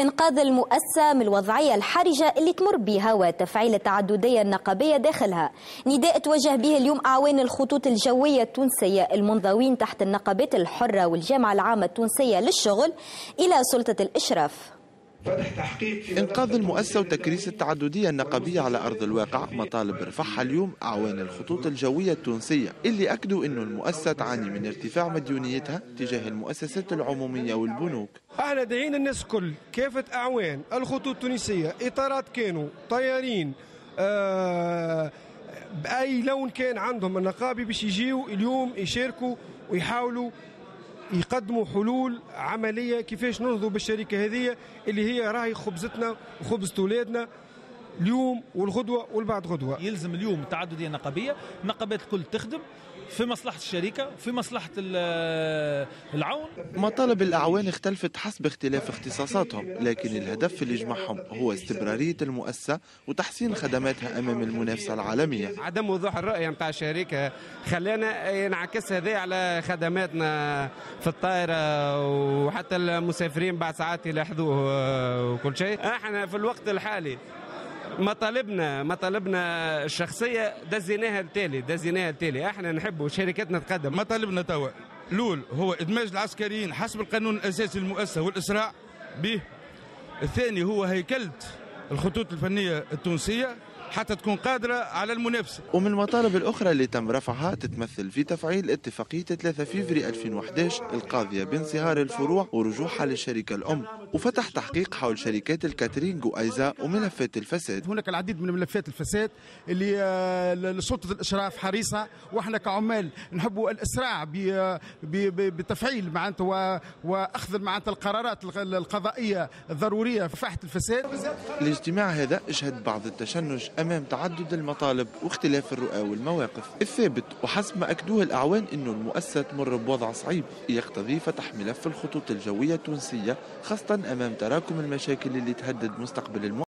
إنقاذ المؤسسة من الوضعية الحرجة اللي تمر بها وتفعيل التعددية النقابية داخلها. نداء توجه به اليوم أعوان الخطوط الجوية التونسية المنضوين تحت النقابات الحرة والجامعة العامة التونسية للشغل إلى سلطة الإشراف. إنقاذ المؤسسة وتكريس التعددية النقابية على أرض الواقع مطالب رفعها اليوم أعوان الخطوط الجوية التونسية اللي أكدوا أن المؤسسة تعاني من ارتفاع مديونيتها تجاه المؤسسات العمومية والبنوك. إحنا داعين الناس الكل كافة أعوان الخطوط التونسية إطارات كانوا طيارين آه بأي لون كان عندهم النقابي باش يجيوا اليوم يشاركوا ويحاولوا يقدموا حلول عملية كيفاش ننهضوا بالشركة هذه اللي هي راهي خبزتنا وخبزة اولادنا اليوم والغدوة والبعد غدوة. يلزم اليوم التعدديه النقابيه النقابات الكل تخدم في مصلحة الشركة في مصلحة العون. مطالب الأعوان اختلفت حسب اختلاف اختصاصاتهم لكن الهدف اللي يجمعهم هو استمرارية المؤسسة وتحسين خدماتها أمام المنافسة العالمية. عدم وضوح الرؤيه نتاع الشركة خلانا ينعكس هذا على خدماتنا في الطائرة وحتى المسافرين بعد ساعات يلاحظوه وكل شيء. إحنا في الوقت الحالي مطالبنا مطالبنا الشخصية دزيناها التالي دزيناها التالي. إحنا نحبوا شركتنا تقدم. مطالبنا توا. الأول هو إدماج العسكريين حسب القانون الأساسي للمؤسسه والإسراع به. الثاني هو هيكلة الخطوط الفنية التونسية. حتى تكون قادرة على المنافسة. ومن المطالب الأخرى اللي تم رفعها تتمثل في تفعيل اتفاقية 3 فيفري 2011 القاضية بانصهار الفروع ورجوعها للشركة الأم. وفتح تحقيق حول شركات الكاترينج وأيزا وملفات الفساد. هناك العديد من ملفات الفساد اللي سلطة الإشراف حريصة. وإحنا كعمال نحبوا الإسراع بتفعيل معناتها وأخذ معناتها القرارات القضائية الضرورية في فحت الفساد. الاجتماع هذا أشهد بعض التشنج أمام تعدد المطالب واختلاف الرؤى والمواقف. الثابت وحسب ما أكدوه الأعوان أن المؤسسة تمر بوضع صعيب يقتضي فتح ملف الخطوط الجوية التونسية خاصة أمام تراكم المشاكل اللي تهدد مستقبل المؤسسة.